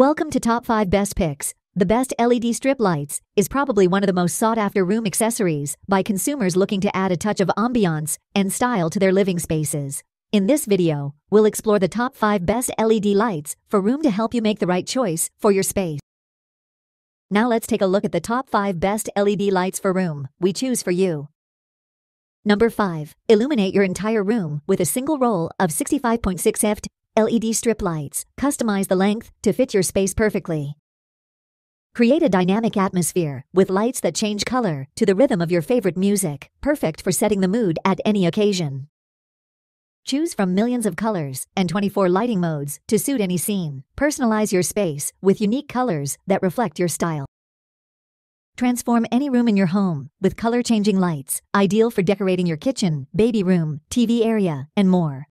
Welcome to Top 5 Best Picks. The best LED strip lights is probably one of the most sought after room accessories by consumers looking to add a touch of ambiance and style to their living spaces. In this video, we'll explore the top 5 best LED lights for room to help you make the right choice for your space. Now let's take a look at the top 5 best LED lights for room we choose for you. Number 5. Illuminate your entire room with a single roll of 65.6 F LED strip lights. Customize the length to fit your space perfectly. Create a dynamic atmosphere with lights that change color to the rhythm of your favorite music, perfect for setting the mood at any occasion. Choose from millions of colors and 24 lighting modes to suit any scene. Personalize your space with unique colors that reflect your style. Transform any room in your home with color changing lights, ideal for decorating your kitchen, baby room, TV area, and more.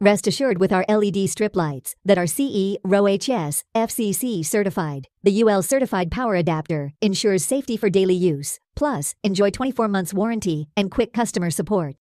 Rest assured with our LED strip lights that are CE, RoHS, FCC certified. The UL certified power adapter ensures safety for daily use. Plus, enjoy 24 months warranty and quick customer support.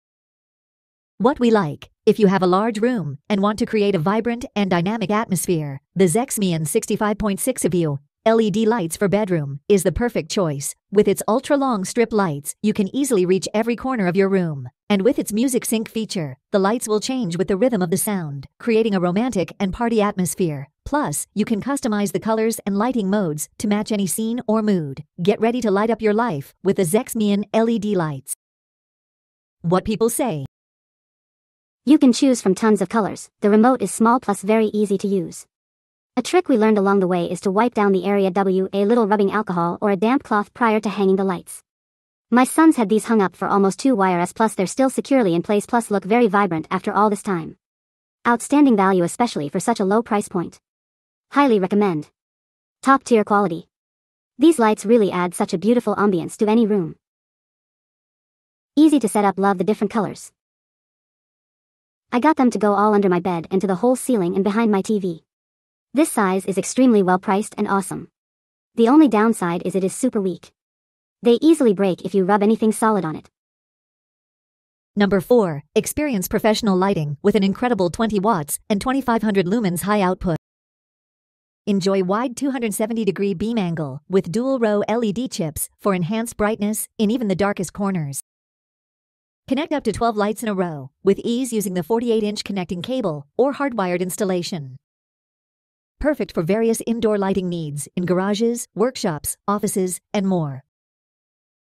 What we like. If you have a large room and want to create a vibrant and dynamic atmosphere, the Zexmian 65.6 view LED lights for bedroom is the perfect choice. With its ultra-long strip lights, you can easily reach every corner of your room. And with its music sync feature, the lights will change with the rhythm of the sound, creating a romantic and party atmosphere. Plus, you can customize the colors and lighting modes to match any scene or mood. Get ready to light up your life with the Zexmian LED lights. What people say. You can choose from tons of colors. The remote is small plus very easy to use. A trick we learned along the way is to wipe down the area with a little rubbing alcohol or a damp cloth prior to hanging the lights. My sons had these hung up for almost two wires plus they're still securely in place plus look very vibrant after all this time. Outstanding value especially for such a low price point. Highly recommend. Top tier quality. These lights really add such a beautiful ambience to any room. Easy to set up love the different colors. I got them to go all under my bed and to the whole ceiling and behind my TV. This size is extremely well priced and awesome. The only downside is it is super weak. They easily break if you rub anything solid on it. Number 4. Experience professional lighting with an incredible 20 watts and 2500 lumens high output. Enjoy wide 270 degree beam angle with dual row LED chips for enhanced brightness in even the darkest corners. Connect up to 12 lights in a row with ease using the 48 inch connecting cable or hardwired installation perfect for various indoor lighting needs in garages, workshops, offices, and more.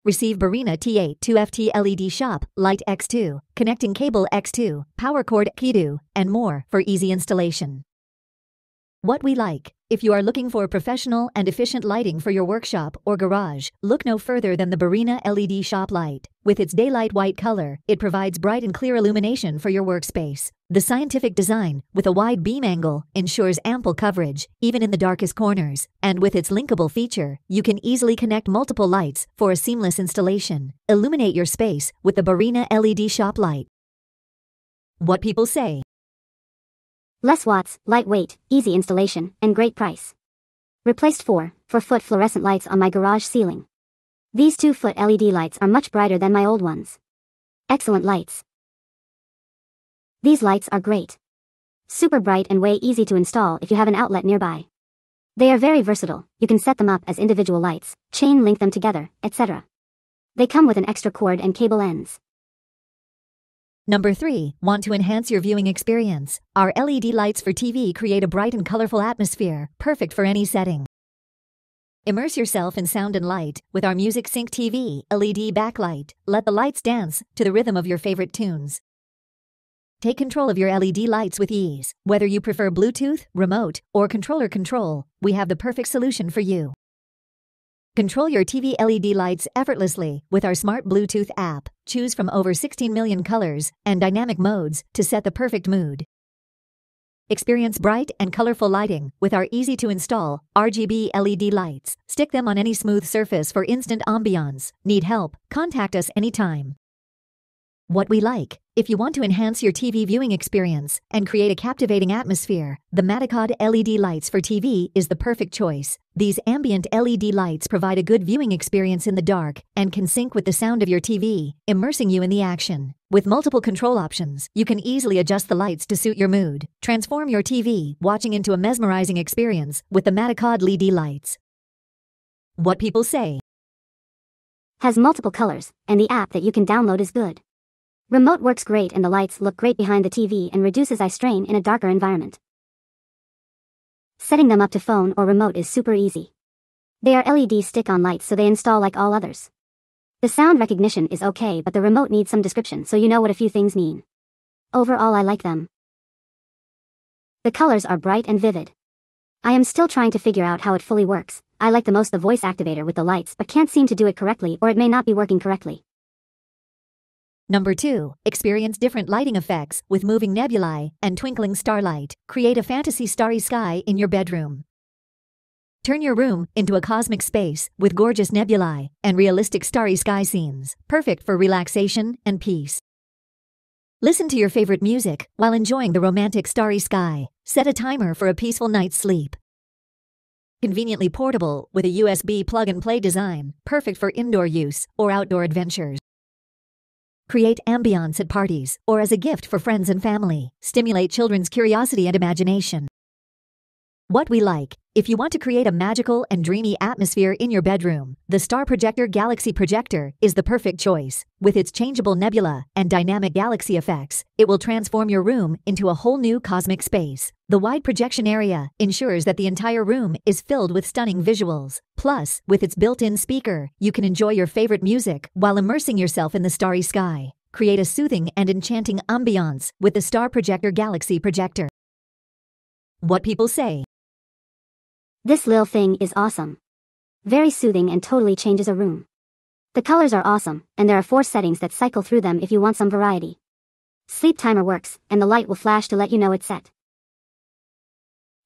Receive Barrina T8 2FT LED Shop Light X2, Connecting Cable X2, Power Cord Kidu, and more for easy installation. What we like. If you are looking for professional and efficient lighting for your workshop or garage, look no further than the Barrina LED Shop Light. With its daylight white color, it provides bright and clear illumination for your workspace. The scientific design, with a wide beam angle, ensures ample coverage, even in the darkest corners. And with its linkable feature, you can easily connect multiple lights for a seamless installation. Illuminate your space with the Barrina LED Shop Light. What people say. Less watts, lightweight, easy installation, and great price. Replaced 4 4-foot fluorescent lights on my garage ceiling. These 2-foot LED lights are much brighter than my old ones. Excellent lights. These lights are great. Super bright and way easy to install if you have an outlet nearby. They are very versatile, you can set them up as individual lights, chain link them together, etc. They come with an extra cord and cable ends. Number 3. Want to enhance your viewing experience? Our LED lights for TV create a bright and colorful atmosphere, perfect for any setting. Immerse yourself in sound and light with our Music Sync TV LED backlight. Let the lights dance to the rhythm of your favorite tunes. Take control of your LED lights with ease. Whether you prefer Bluetooth, remote, or controller control, we have the perfect solution for you. Control your TV LED lights effortlessly with our smart Bluetooth app. Choose from over 16 million colors and dynamic modes to set the perfect mood. Experience bright and colorful lighting with our easy to install RGB LED lights. Stick them on any smooth surface for instant ambiance. Need help? Contact us anytime. What we like. If you want to enhance your TV viewing experience and create a captivating atmosphere, the Maticod LED lights for TV is the perfect choice. These ambient LED lights provide a good viewing experience in the dark and can sync with the sound of your TV, immersing you in the action. With multiple control options, you can easily adjust the lights to suit your mood. Transform your TV watching into a mesmerizing experience with the Maticod LED lights. What people say. Has multiple colors, and the app that you can download is good. Remote works great and the lights look great behind the TV and reduces eye strain in a darker environment. Setting them up to phone or remote is super easy. They are LED stick-on lights so they install like all others. The sound recognition is okay but the remote needs some description so you know what a few things mean. Overall I like them. The colors are bright and vivid. I am still trying to figure out how it fully works. I like the most the voice activator with the lights but can't seem to do it correctly or it may not be working correctly. Number 2. Experience different lighting effects with moving nebulae and twinkling starlight. Create a fantasy starry sky in your bedroom. Turn your room into a cosmic space with gorgeous nebulae and realistic starry sky scenes, perfect for relaxation and peace. Listen to your favorite music while enjoying the romantic starry sky. Set a timer for a peaceful night's sleep. Conveniently portable with a USB plug and play design, perfect for indoor use or outdoor adventures. Create ambiance at parties or as a gift for friends and family. Stimulate children's curiosity and imagination. What we like. If you want to create a magical and dreamy atmosphere in your bedroom, the Star Projector Galaxy Projector is the perfect choice. With its changeable nebula and dynamic galaxy effects, it will transform your room into a whole new cosmic space. The wide projection area ensures that the entire room is filled with stunning visuals. Plus, with its built-in speaker, you can enjoy your favorite music while immersing yourself in the starry sky. Create a soothing and enchanting ambiance with the Star Projector Galaxy Projector. What people say. This lil thing is awesome. Very soothing and totally changes a room. The colors are awesome, and there are four settings that cycle through them if you want some variety. Sleep timer works, and the light will flash to let you know it's set.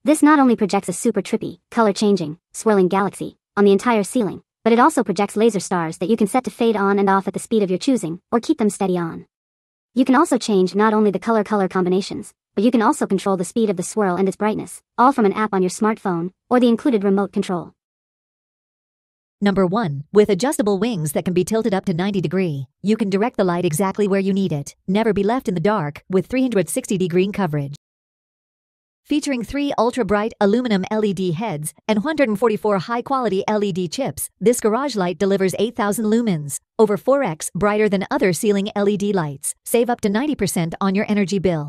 This not only projects a super trippy, color-changing, swirling galaxy on the entire ceiling, but it also projects laser stars that you can set to fade on and off at the speed of your choosing, or keep them steady on. You can also change not only the color-color combinations, but you can also control the speed of the swirl and its brightness, all from an app on your smartphone, or the included remote control. Number 1. With adjustable wings that can be tilted up to 90 degree, you can direct the light exactly where you need it, never be left in the dark, with 360 degree coverage. Featuring three ultra-bright aluminum LED heads and 144 high-quality LED chips, this garage light delivers 8,000 lumens, over 4x brighter than other ceiling LED lights. Save up to 90% on your energy bill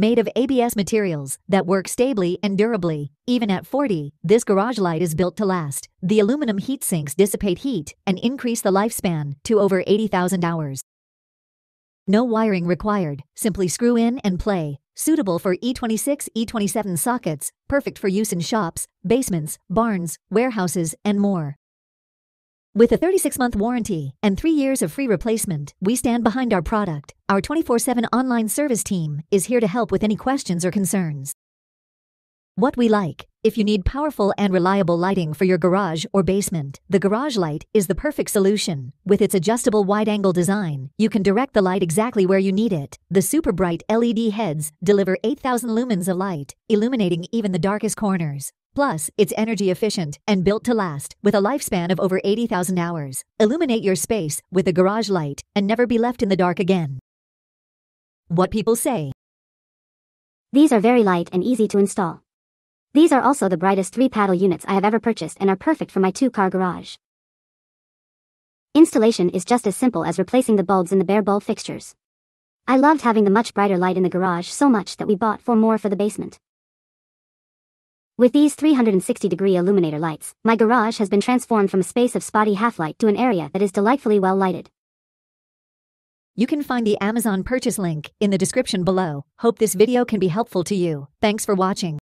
made of ABS materials that work stably and durably. Even at 40, this garage light is built to last. The aluminum heat sinks dissipate heat and increase the lifespan to over 80,000 hours. No wiring required, simply screw in and play. Suitable for E26, E27 sockets, perfect for use in shops, basements, barns, warehouses, and more. With a 36 month warranty and three years of free replacement, we stand behind our product. Our 24 7 online service team is here to help with any questions or concerns. What we like. If you need powerful and reliable lighting for your garage or basement, the Garage Light is the perfect solution. With its adjustable wide angle design, you can direct the light exactly where you need it. The super bright LED heads deliver 8,000 lumens of light, illuminating even the darkest corners. Plus, it's energy efficient and built to last with a lifespan of over 80,000 hours. Illuminate your space with a garage light and never be left in the dark again. What people say. These are very light and easy to install. These are also the brightest three paddle units I have ever purchased and are perfect for my two car garage. Installation is just as simple as replacing the bulbs in the bare bulb fixtures. I loved having the much brighter light in the garage so much that we bought four more for the basement. With these 360 degree illuminator lights, my garage has been transformed from a space of spotty half-light to an area that is delightfully well lighted. You can find the Amazon purchase link in the description below. Hope this video can be helpful to you. Thanks for watching.